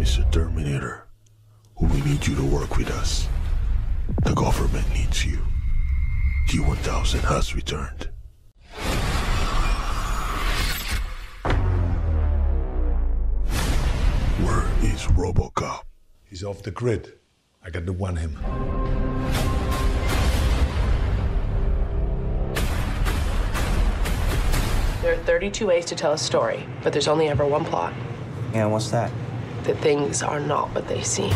Mr. Terminator. We need you to work with us. The government needs you. T-1000 has returned. Where is RoboCop? He's off the grid. I got to warn him. There are 32 ways to tell a story, but there's only ever one plot Yeah, what's that? That things are not what they seem.